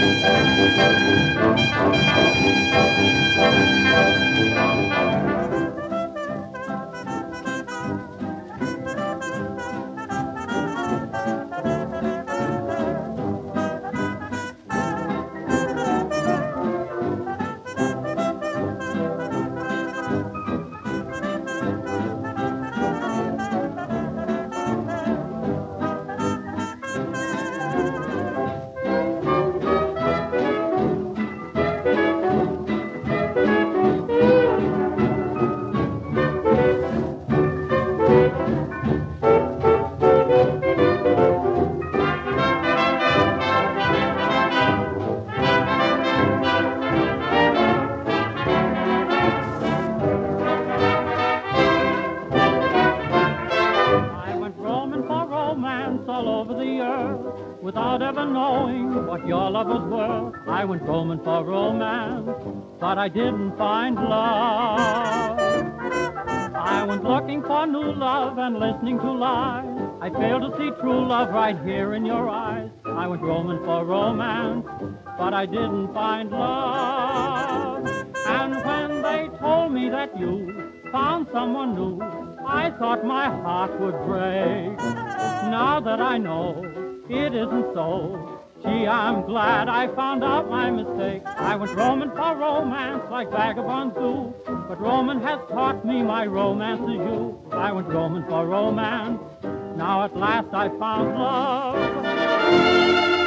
I over the earth without ever knowing what your love was worth. I went roaming for romance, but I didn't find love. I went looking for new love and listening to lies. I failed to see true love right here in your eyes. I went roaming for romance, but I didn't find love. And when they told me that you found someone new, I thought my heart would break. Now that I know it isn't so, gee, I'm glad I found out my mistake. I went roaming for romance like vagabonds do, but Roman has taught me my romance is you. I went roaming for romance, now at last I found love.